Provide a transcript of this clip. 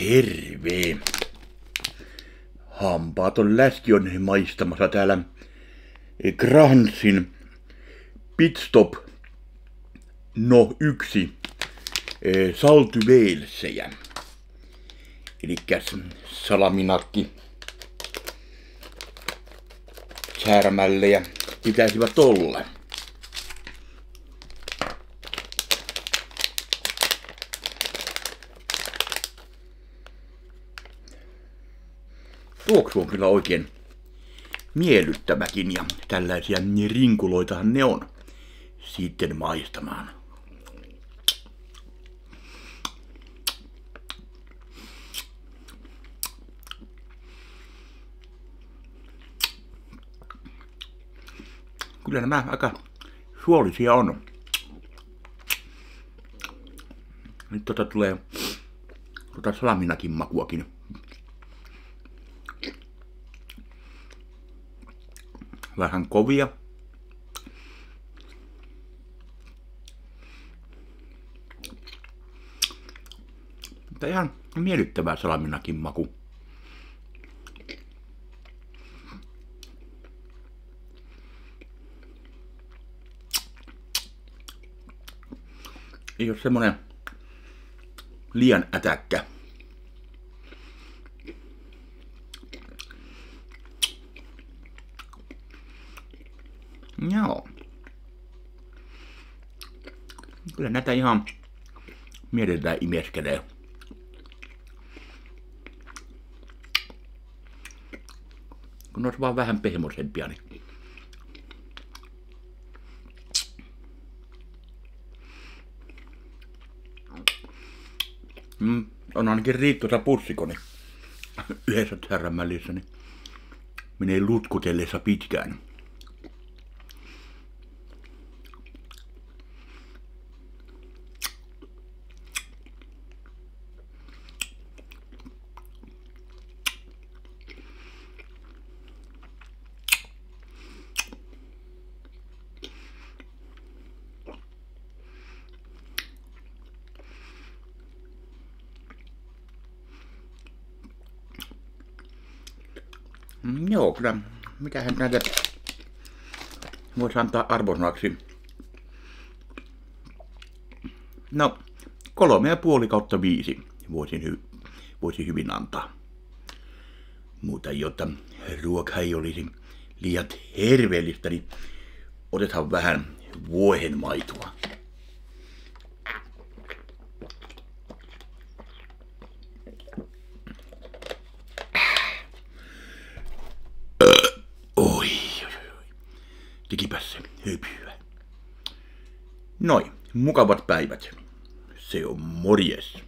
Herve. Hampaaton läski on maistamassa täällä Gransin Pitstop no yksi e, saltyveilsejä. Eli salaminakki särmälle ja pitäisivät olla. Tuoksu on kyllä oikein miellyttäväkin ja tällaisia rinkuloitahan ne on sitten maistamaan. Kyllä nämä aika suolisia on. Nyt tota tulee tota salaminakin makuakin. Vähän kovia. Mutta ihan miellyttävää salaminakin maku. Ei ole semmonen liian ätäkkä. Joo. Kyllä näitä ihan mielellään imeskelee. Kun ne olisi vaan vähän pehmosempia, niin Mm, on ainakin riittoisa pussikoni yhdessä tärrämällissä, niin menee lutkutellessa pitkään. Joo, kyllä. Mitähän näitä voisi antaa arvosanaksi? No, kolme ja puoli kautta viisi voisin, hy- voisin hyvin antaa. Mutta jotta ruoka ei olisi liian terveellistä, niin otetaan vähän vuohen maitoa. Tekipäs se höpyä. Noin, mukavat päivät. Se on morjes.